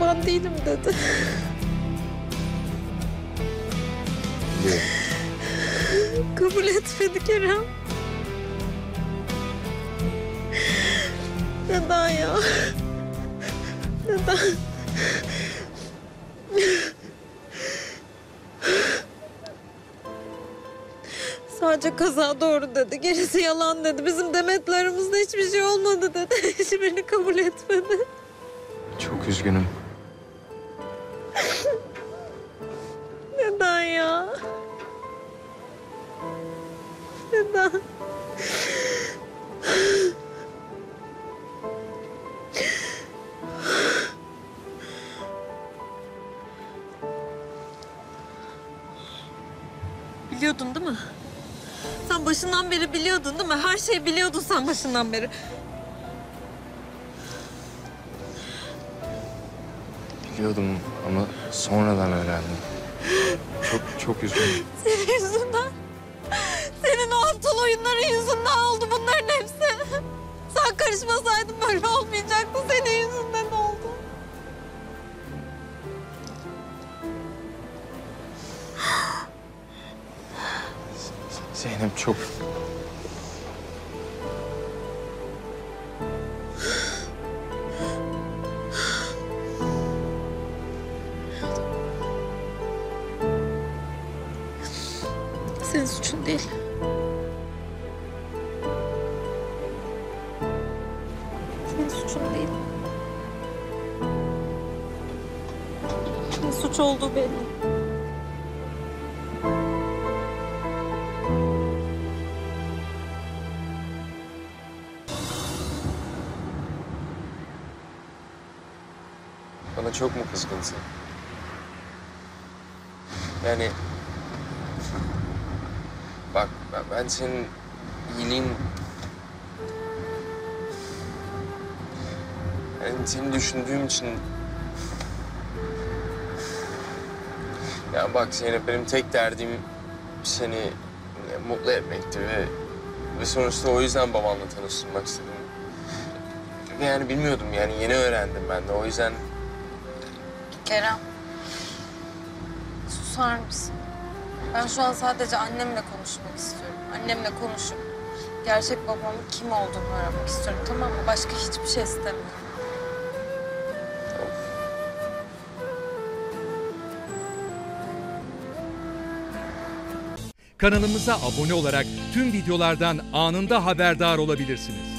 baban değilim dedi. Biliyorum. Kabul etmedi Kerem. Neden ya? Neden? Sadece kaza doğru dedi. Gerisi yalan dedi. Bizim Demet'lerimizde hiçbir şey olmadı dedi. Hiçbirini kabul etmedi. Çok üzgünüm. Biliyordun değil mi? Sen başından beri biliyordun değil mi? Her şeyi biliyordun sen başından beri. Biliyordum ama sonradan öğrendim. Çok çok üzgünüm. Senin yüzünden. Senin o aptal oyunların yüzünden oldu bunların hepsi. Sen karışmasaydın böyle olmayacaktı. Senin yüzünden Zeynep çok... Senin suçun değil. Senin suçun değil. Ne suç olduğu belli. Bana çok mu kızgınsın? Yani... Bak ben, senin iyiliğin... Yani seni düşündüğüm için... Ya bak Zeynep benim tek derdim seni mutlu etmekti ve... Ve sonuçta o yüzden babamla tanıştırmak istedim. Yani bilmiyordum yani yeni öğrendim ben de o yüzden Kerem. Susar mısın? Ben şu an sadece annemle konuşmak istiyorum. Annemle konuşup gerçek babamın kim olduğunu öğrenmek istiyorum tamam mı? Başka hiçbir şey istemiyorum. Kanalımıza abone olarak tüm videolardan anında haberdar olabilirsiniz.